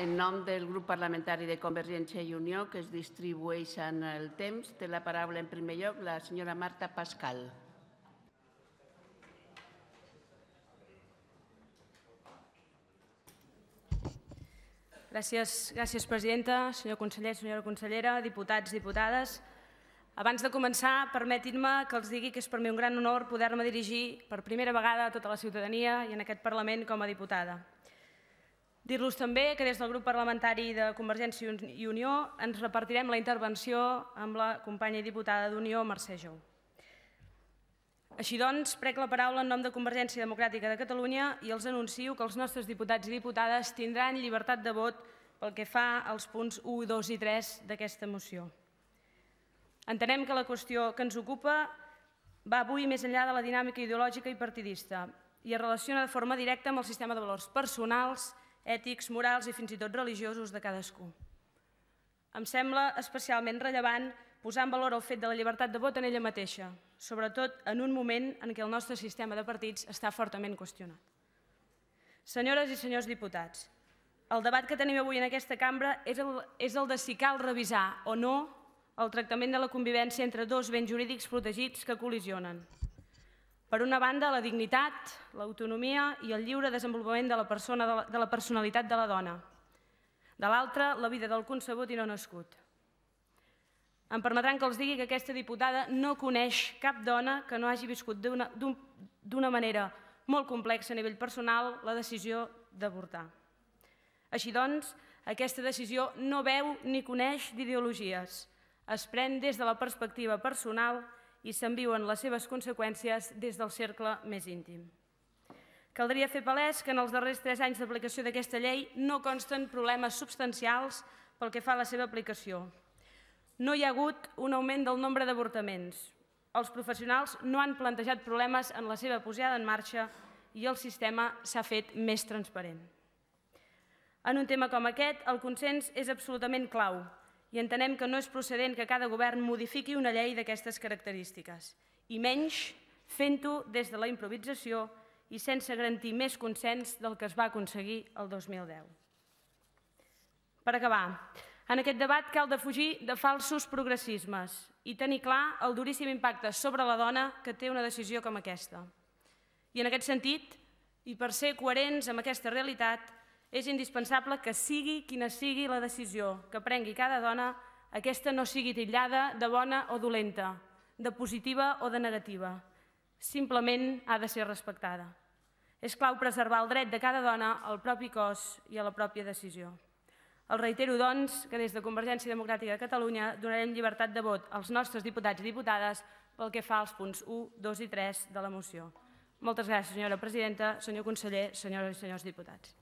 En nom del grup parlamentari de Convergència i Unió, que es distribueixen el temps, té la paraula en primer lloc la senyora Marta Pascal. Gràcies, gràcies presidenta, senyor conseller, senyora consellera, diputats, diputades. Abans de començar, permetin-me que els digui que és per mi un gran honor poder-me dirigir per primera vegada a tota la ciutadania i en aquest Parlament com a diputada. Dir-los també que des del grup parlamentari de Convergència i Unió ens repartirem la intervenció amb la companya i diputada d'Unió, Mercè Jou. Així doncs, prec la paraula en nom de Convergència Democràtica de Catalunya i els anuncio que els nostres diputats i diputades tindran llibertat de vot pel que fa als punts 1, 2 i 3 d'aquesta moció. Entenem que la qüestió que ens ocupa va avui més enllà de la dinàmica ideològica i partidista i es relaciona de forma directa amb el sistema de valors personals, ètics, morals i fins i tot religiosos de cadascú. Em sembla especialment rellevant posar en valor el fet de la llibertat de vot en ella mateixa, sobretot en un moment en què el nostre sistema de partits està fortament qüestionat. Senyores i senyors diputats, el debat que tenim avui en aquesta cambra és el, és el de si cal revisar o no el tractament de la convivència entre dos béns jurídics protegits que col·lisionen. Per una banda, la dignitat, l'autonomia i el lliure desenvolupament de la, persona, de la, de la personalitat de la dona. De l'altra, la vida del concebut i no nascut. Em permetran que els digui que aquesta diputada no coneix cap dona que no hagi viscut d'una manera molt complexa a nivell personal la decisió d'avortar. Així doncs, aquesta decisió no veu ni coneix d'ideologies. Es pren des de la perspectiva personal i se'n viuen les seves conseqüències des del cercle més íntim. Caldria fer palès que en els darrers tres anys d'aplicació d'aquesta llei no consten problemes substancials pel que fa a la seva aplicació, no hi ha hagut un augment del nombre d'avortaments. Els professionals no han plantejat problemes en la seva posada en marxa i el sistema s'ha fet més transparent. En un tema com aquest, el consens és absolutament clau i entenem que no és procedent que cada govern modifiqui una llei d'aquestes característiques, i menys fent-ho des de la improvisació i sense garantir més consens del que es va aconseguir el 2010. Per acabar, en aquest debat cal defugir de falsos progressismes i tenir clar el duríssim impacte sobre la dona que té una decisió com aquesta. I en aquest sentit, i per ser coherents amb aquesta realitat, és indispensable que sigui quina sigui la decisió que prengui cada dona, aquesta no sigui titllada de bona o dolenta, de positiva o de negativa. Simplement ha de ser respectada. És clau preservar el dret de cada dona al propi cos i a la pròpia decisió. El reitero, doncs, que des de Convergència Democràtica de Catalunya donarem llibertat de vot als nostres diputats i diputades pel que fa als punts 1, 2 i 3 de la moció. Moltes gràcies, senyora presidenta, senyor conseller, senyores i senyors diputats.